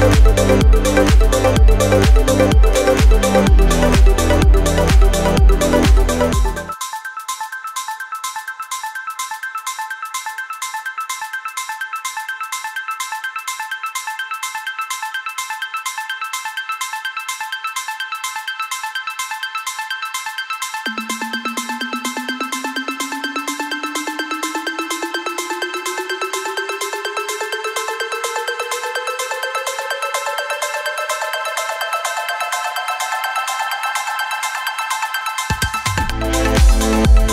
Thank Thank